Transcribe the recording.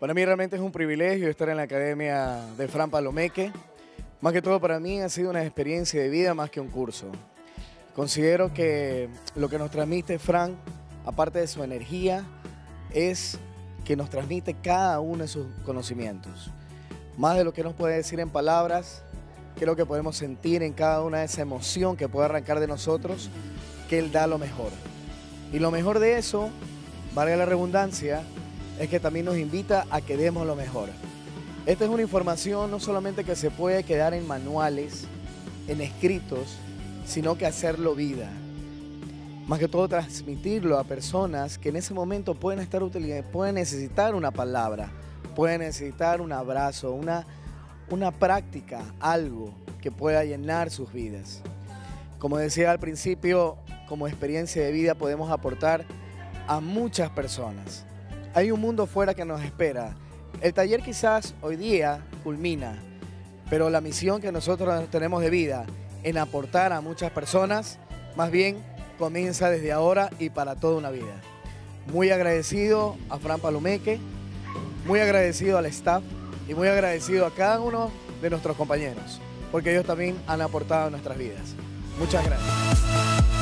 Para mí realmente es un privilegio estar en la Academia de Fran Palomeque. Más que todo para mí ha sido una experiencia de vida más que un curso. Considero que lo que nos transmite Fran, aparte de su energía, es que nos transmite cada uno de sus conocimientos. Más de lo que nos puede decir en palabras, lo que podemos sentir en cada una de esa emoción que puede arrancar de nosotros, que Él da lo mejor. Y lo mejor de eso, valga la redundancia, es que también nos invita a que demos lo mejor. Esta es una información no solamente que se puede quedar en manuales, en escritos, sino que hacerlo vida. Más que todo transmitirlo a personas que en ese momento pueden, estar pueden necesitar una palabra, pueden necesitar un abrazo, una, una práctica, algo que pueda llenar sus vidas. Como decía al principio, como experiencia de vida podemos aportar a muchas personas. Hay un mundo fuera que nos espera. El taller quizás hoy día culmina, pero la misión que nosotros tenemos de vida en aportar a muchas personas, más bien comienza desde ahora y para toda una vida. Muy agradecido a Fran Palomeque, muy agradecido al staff y muy agradecido a cada uno de nuestros compañeros, porque ellos también han aportado a nuestras vidas. Muchas gracias.